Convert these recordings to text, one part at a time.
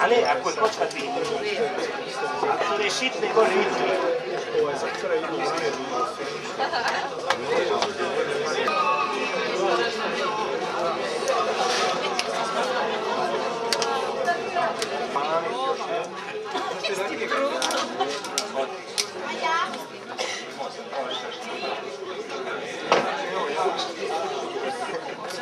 Ale ako je počela dvije. To je šitne gore vidjeti.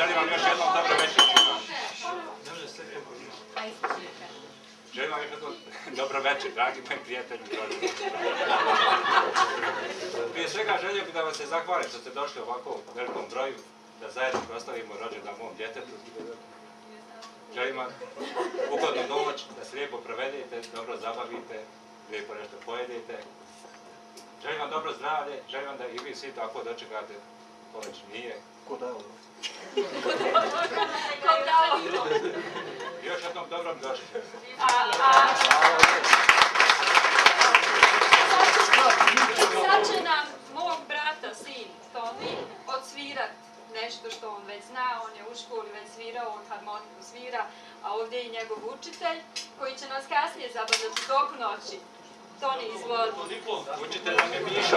želim vam još jednom dobro večer. Želim vam još jednom dobro večer, dragi moji prijatelji. Prije svega želio bih da vam se zahvalim što ste došli u ovako velikom broju, da zajedno proslavimo rođendan mom djetetu. Želim vam ugodnu noć, da se lijepo provedete, dobro zabavite, lijepo nešto pojedete. Želim vam dobro zdravlje, želim vam da i vi svi tako dočekate ponoć nije. Ko da ovo? Još jednom dobrom došli. Sad će nam mog brata, sin Toni, odsvirat nešto što on već zna, on je u školi već svirao, on harmoniku svira, a ovdje je i njegov učitelj koji će nas kasnije zabavljati toku noći. Toni, izvoli. Učitelj nam je Mišo.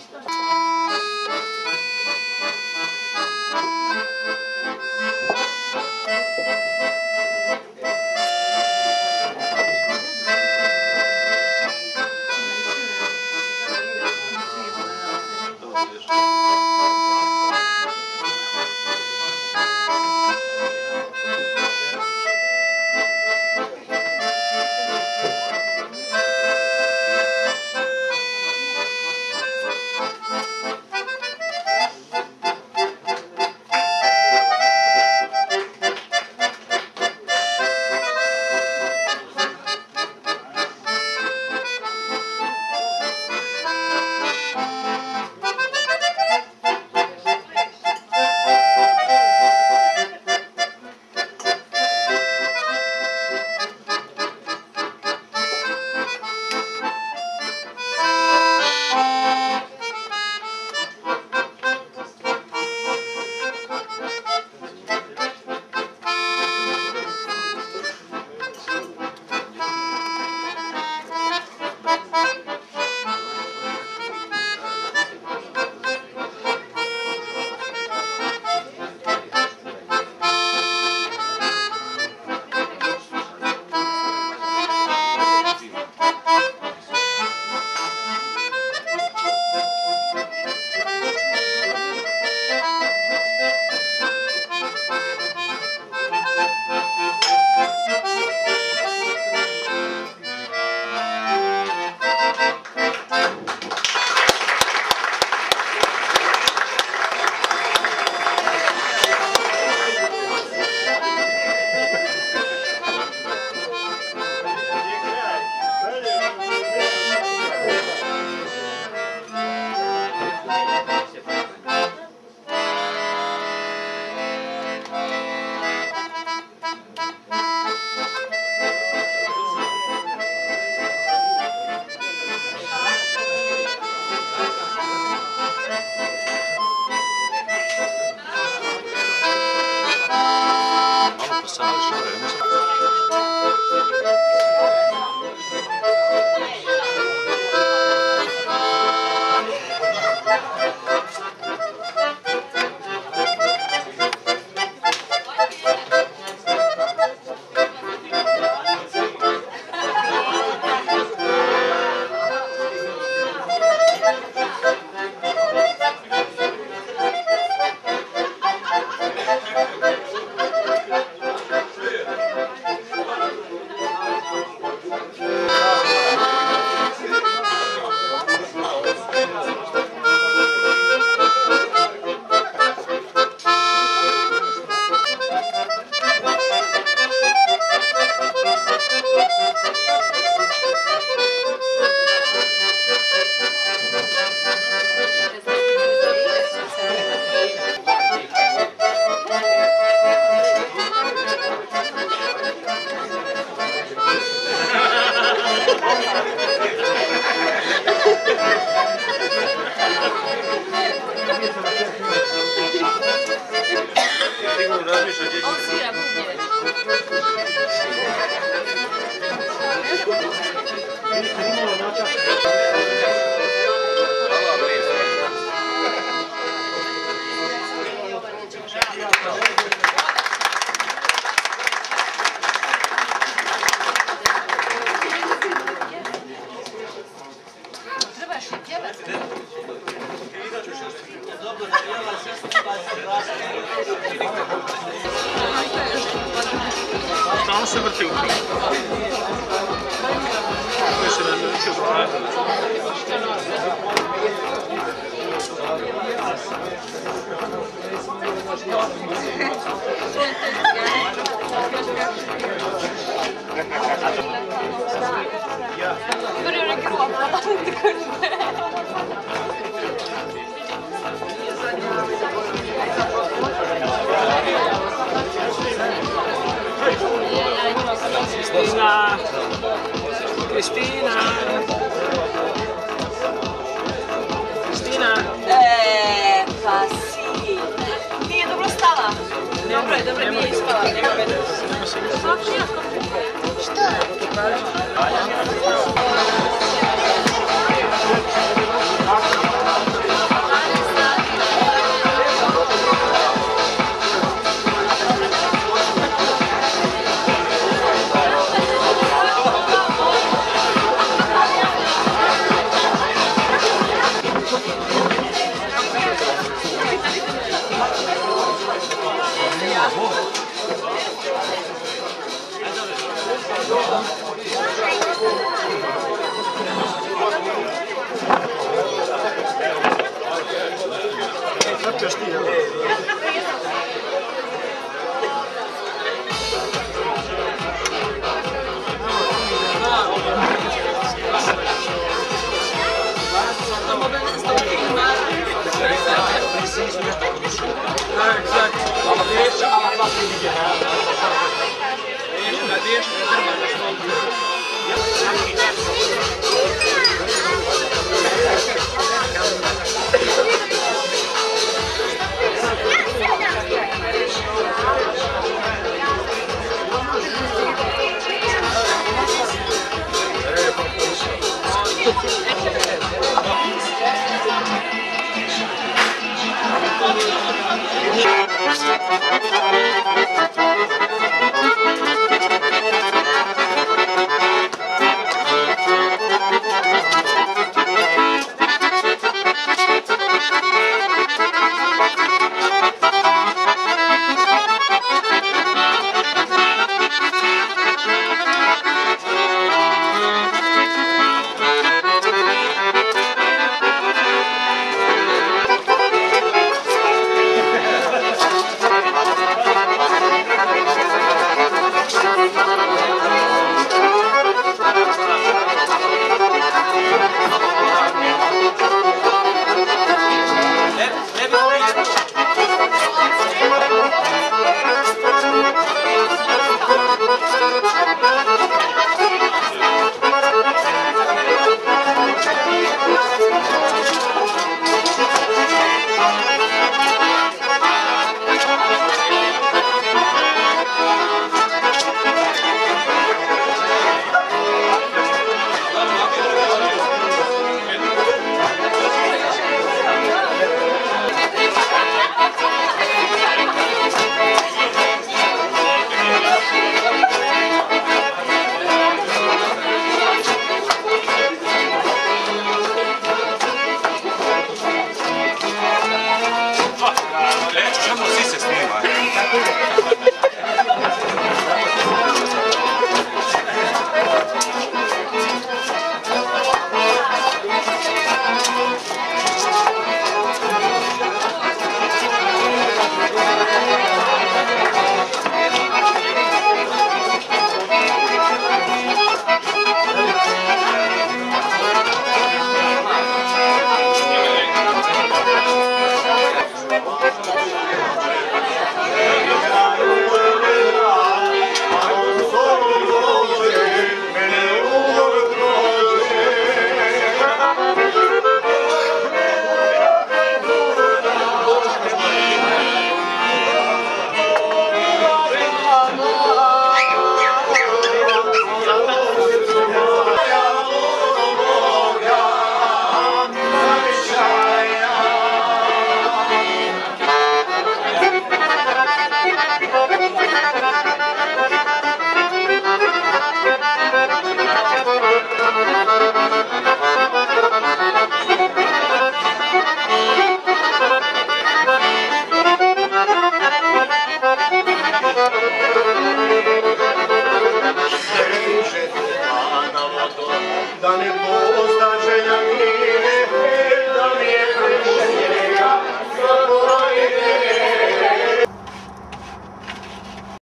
English. On sira, Började gråta att han inte kunde. Cristina! Cristina! Je, dobro je, nije ispala. Nema veze. Sap que estic, eh? Thank you. Estamos